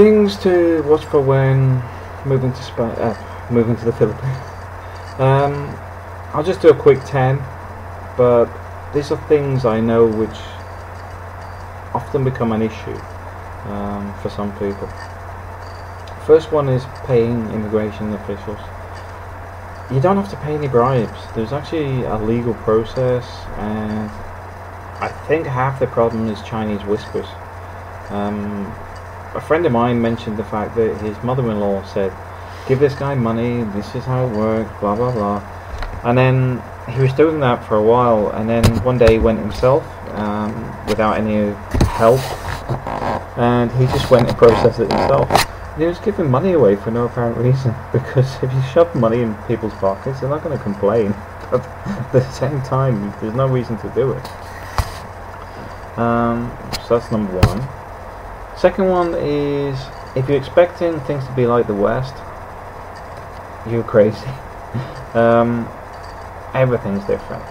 Things to watch for when moving to uh, moving to the Philippines. Um, I'll just do a quick 10, but these are things I know which often become an issue um, for some people. First one is paying immigration officials. You don't have to pay any bribes. There's actually a legal process, and I think half the problem is Chinese whispers. Um, a friend of mine mentioned the fact that his mother-in-law said, "Give this guy money. This is how it works." Blah blah blah. And then he was doing that for a while, and then one day he went himself um, without any help, and he just went and processed it himself. And he was giving money away for no apparent reason because if you shove money in people's pockets, they're not going to complain. But at the same time, there's no reason to do it. Um, so that's number one. Second one is if you're expecting things to be like the West, you're crazy. um, everything's different.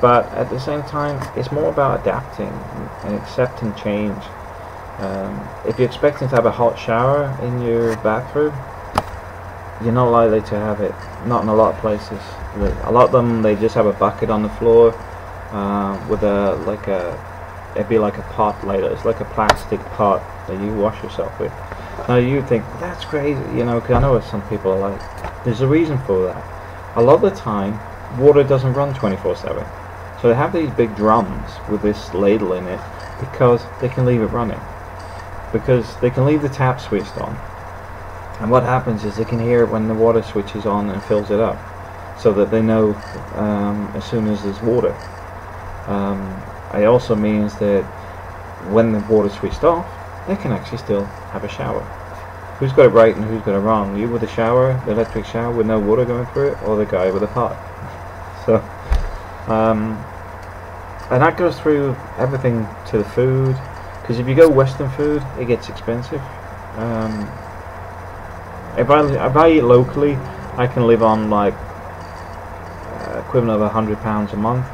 But at the same time, it's more about adapting and accepting change. Um, if you're expecting to have a hot shower in your bathroom, you're not likely to have it. Not in a lot of places. A lot of them, they just have a bucket on the floor uh, with a like a it'd be like a pot later. It's like a plastic pot that you wash yourself with. Now you think that's crazy, you know? Because I know some people are like. There's a reason for that. A lot of the time, water doesn't run 24/7, so they have these big drums with this ladle in it because they can leave it running. Because they can leave the tap switched on, and what happens is they can hear it when the water switches on and fills it up, so that they know um, as soon as there's water. Um, it also means that when the water's switched off, they can actually still have a shower. Who's got it right and who's got it wrong? You with the shower, the electric shower with no water going through it, or the guy with a pot? So, um, and that goes through everything to the food. Because if you go Western food, it gets expensive. Um, if I if I eat locally, I can live on like uh, equivalent of a hundred pounds a month.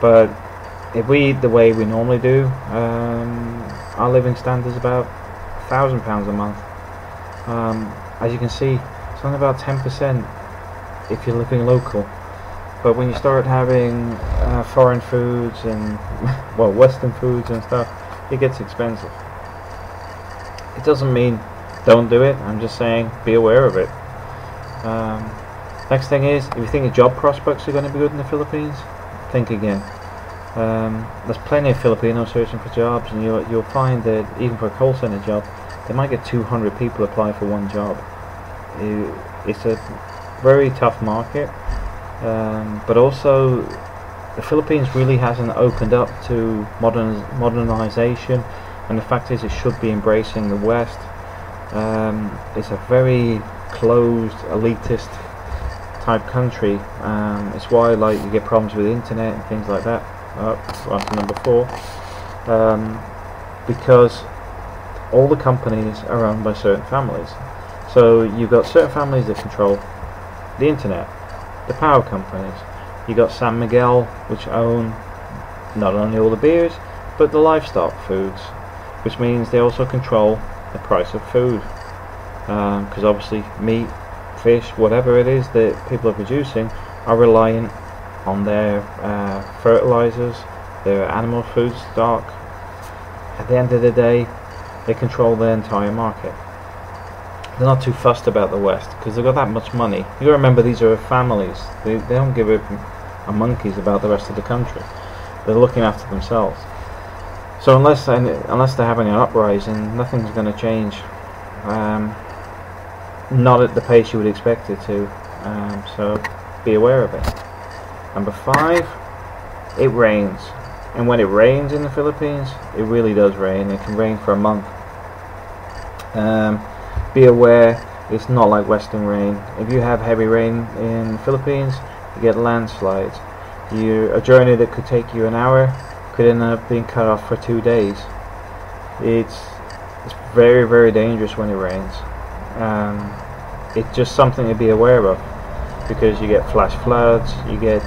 But if we eat the way we normally do, um, our living standard is about thousand pounds a month. Um, as you can see, it's only about ten percent if you're living local. But when you start having uh, foreign foods and well, Western foods and stuff, it gets expensive. It doesn't mean don't do it. I'm just saying be aware of it. Um, next thing is, if you think job prospects are going to be good in the Philippines, think again. Um, there's plenty of Filipinos searching for jobs, and you'll you'll find that even for a call center job, they might get 200 people apply for one job. It's a very tough market, um, but also the Philippines really hasn't opened up to modern modernization, and the fact is it should be embracing the West. Um, it's a very closed, elitist type country. Um, it's why like you get problems with internet and things like that. Oh, that's number four. Um, because all the companies are owned by certain families. So you've got certain families that control the internet, the power companies. You've got San Miguel, which own not only all the beers, but the livestock foods, which means they also control the price of food. Because um, obviously meat, fish, whatever it is that people are producing are reliant on their uh, fertilizers, their animal food stock. At the end of the day, they control the entire market. They're not too fussed about the West because they've got that much money. You gotta remember these are families. They, they don't give a, a monkeys about the rest of the country. They're looking after themselves. So unless unless they're having an uprising, nothing's going to change. Um, not at the pace you would expect it to. Um, so be aware of it. Number five, it rains. And when it rains in the Philippines, it really does rain. It can rain for a month. Um, be aware, it's not like western rain. If you have heavy rain in the Philippines, you get landslides. You, a journey that could take you an hour could end up being cut off for two days. It's it's very very dangerous when it rains. Um, it's just something to be aware of because you get flash floods, you get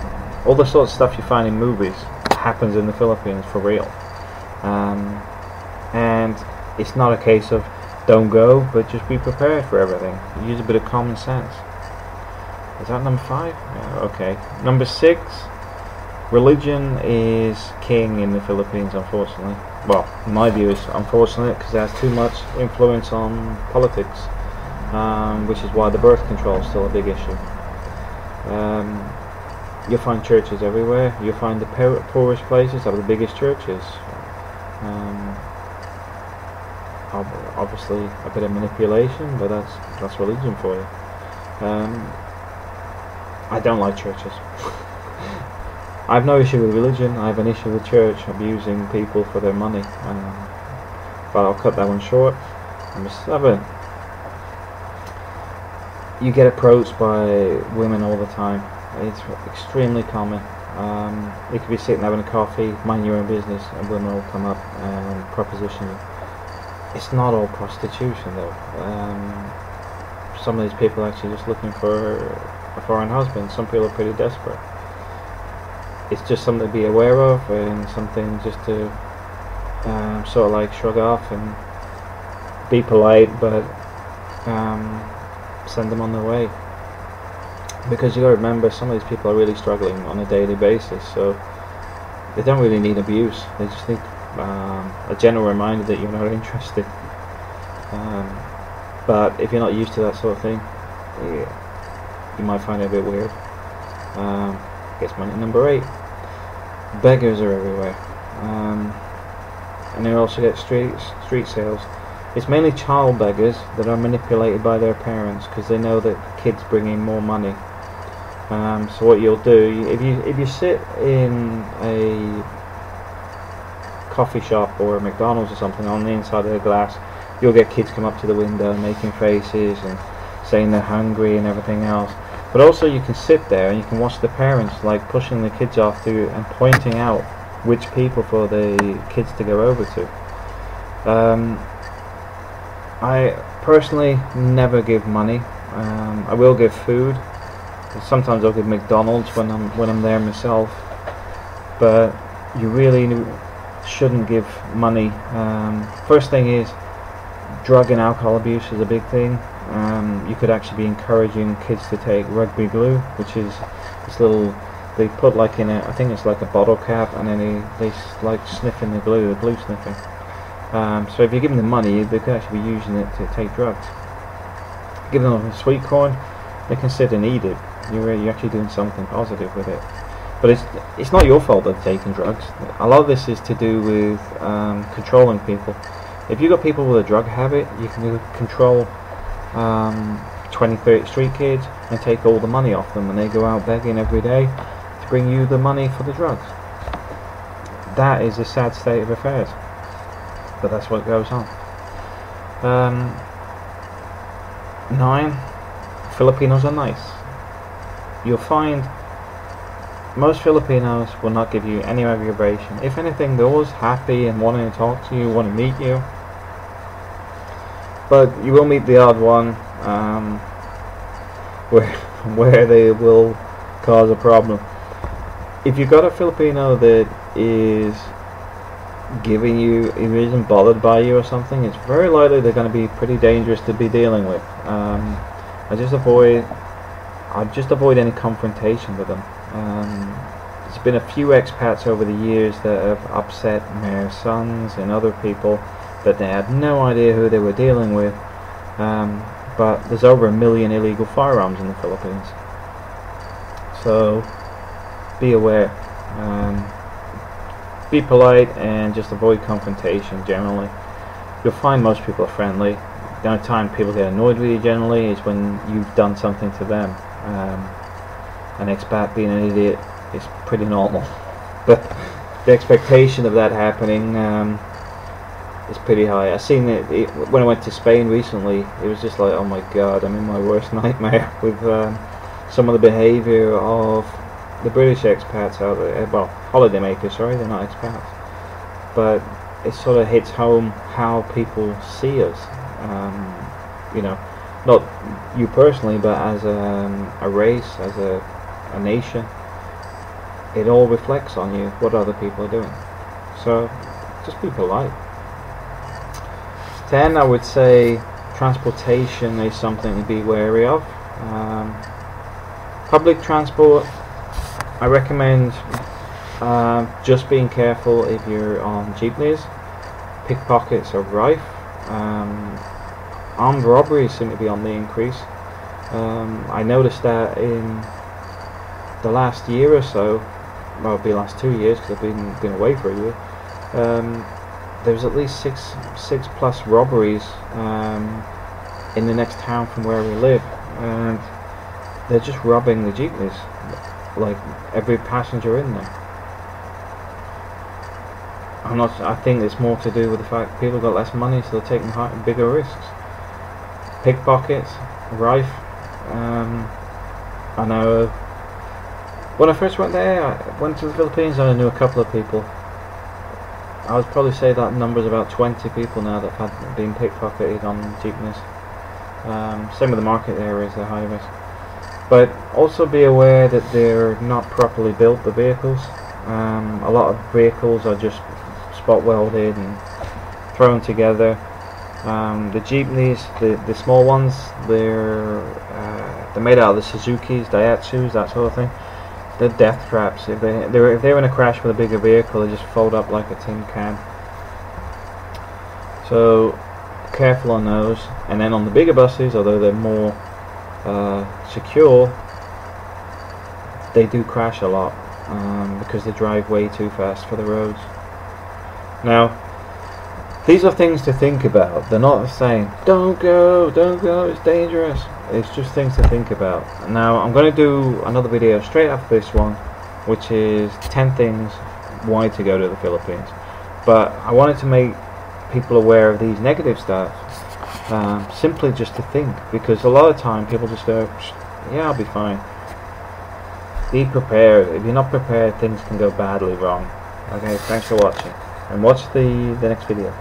all the sort of stuff you find in movies happens in the Philippines for real. Um, and it's not a case of don't go, but just be prepared for everything. Use a bit of common sense. Is that number five? Yeah, okay. Number six, religion is king in the Philippines, unfortunately. Well, my view, is unfortunate because it has too much influence on politics, um, which is why the birth control is still a big issue. Um, you'll find churches everywhere. You'll find the poorest places have the biggest churches. Um, obviously a bit of manipulation, but that's that's religion for you. Um, I don't like churches. I have no issue with religion. I have an issue with church abusing people for their money. Um, but I'll cut that one short. Number seven. You get approached by women all the time. It's extremely common. Um, you could be sitting having a coffee, mind your own business, and women will come up and proposition you it's not all prostitution though. Um, some of these people are actually just looking for a foreign husband. Some people are pretty desperate. It's just something to be aware of and something just to um, sort of like shrug off and be polite, but um, send them on their way. Because you got to remember, some of these people are really struggling on a daily basis, so they don't really need abuse. They just need um, a general reminder that you're not interested. Um, but if you're not used to that sort of thing, yeah, you might find it a bit weird. Um, guess money number eight. Beggars are everywhere, um, and they also get street street sales. It's mainly child beggars that are manipulated by their parents because they know that kids bring in more money. Um, so what you'll do if you if you sit in a coffee shop or a McDonald's or something on the inside of the glass, you'll get kids come up to the window making faces and saying they're hungry and everything else. But also you can sit there and you can watch the parents like pushing the kids off to and pointing out which people for the kids to go over to. Um, I personally never give money. Um, I will give food. Sometimes I'll give McDonald's when I'm when I'm there myself. But you really shouldn't give money. Um, first thing is drug and alcohol abuse is a big thing. Um, you could actually be encouraging kids to take rugby glue, which is this little they put like in a I think it's like a bottle cap, and then they they like sniffing the glue, the glue sniffing. Um, so if you give them the money, they could actually be using it to take drugs. Give them a sweet corn, they can sit and eat it. You're you're actually doing something positive with it. But it's it's not your fault that they're taking drugs. A lot of this is to do with um, controlling people. If you've got people with a drug habit, you can control um, 20, 30 street kids and take all the money off them and they go out begging every day to bring you the money for the drugs. That is a sad state of affairs. But that's what goes on. Um, nine, Filipinos are nice. You'll find most Filipinos will not give you any aggravation. If anything, they're always happy and wanting to talk to you, want to meet you. But you will meet the odd one um, where where they will cause a problem. If you've got a Filipino that is giving you, isn't bothered by you or something, it's very likely they're going to be pretty dangerous to be dealing with. Um, I just avoid, I just avoid any confrontation with them. Um, there's been a few expats over the years that have upset their sons and other people that they had no idea who they were dealing with. Um, but there's over a million illegal firearms in the Philippines. So be aware. Um, be polite and just avoid confrontation generally. You'll find most people are friendly. The only time people get annoyed with you generally is when you've done something to them. Um, an expat being an idiot is pretty normal. But the expectation of that happening um, is pretty high. I seen it, it, when I went to Spain recently. It was just like, oh my god, I'm in my worst nightmare with um, some of the behaviour of the British expats out there. Well, holiday makers, sorry, they're not expats. But it sort of hits home how people see us. Um, you know, not you personally, but as a, um, a race, as a a nation, it all reflects on you what other people are doing. So just be polite. Then I would say transportation is something to be wary of. Um, public transport, I recommend uh, just being careful if you're on jeepneys. Pickpockets are rife. Um, armed robberies seem to be on the increase. Um, I noticed that in the last year or so, well, it'll be the last two years because I've been been away for a year. Um, there was at least six six plus robberies um, in the next town from where we live, and they're just robbing the jeepneys, like every passenger in there. I'm not. I think it's more to do with the fact people got less money, so they're taking bigger risks. Pickpockets, rife. Um, I know. When I first went there, I went to the Philippines, and I knew a couple of people. I would probably say that number's about 20 people now that have been pickpocketed on jeepneys. Um, same with the market areas, they're high risk. But also be aware that they're not properly built, the vehicles. Um, a lot of vehicles are just spot welded and thrown together. Um, the jeepneys, the, the small ones, they're uh, they're made out of the Suzuki's, Daihatsu's, that sort of thing. They're death traps. If they they're, if they're in a crash with a bigger vehicle, they just fold up like a tin can. So careful on those. And then on the bigger buses, although they're more uh, secure, they do crash a lot um, because they drive way too fast for the roads. Now, these are things to think about. They're not saying, don't go, don't go, it's dangerous. It's just things to think about. Now, I'm going to do another video straight after this one, which is 10 things why to go to the Philippines. But I wanted to make people aware of these negative stuff, um, simply just to think, because a lot of time people just go, yeah, I'll be fine. Be prepared. If you're not prepared, things can go badly wrong. Okay, thanks for watching, and watch the, the next video.